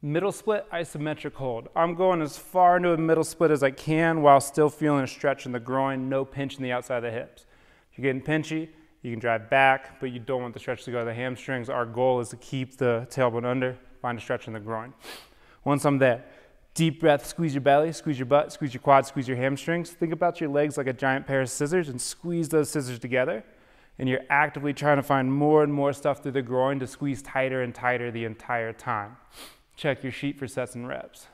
Middle split, isometric hold. I'm going as far into a middle split as I can while still feeling a stretch in the groin, no pinch in the outside of the hips. If you're getting pinchy, you can drive back, but you don't want the stretch to go to the hamstrings. Our goal is to keep the tailbone under, find a stretch in the groin. Once I'm there, deep breath, squeeze your belly, squeeze your butt, squeeze your quads, squeeze your hamstrings. Think about your legs like a giant pair of scissors and squeeze those scissors together. And you're actively trying to find more and more stuff through the groin to squeeze tighter and tighter the entire time. Check your sheet for sets and reps.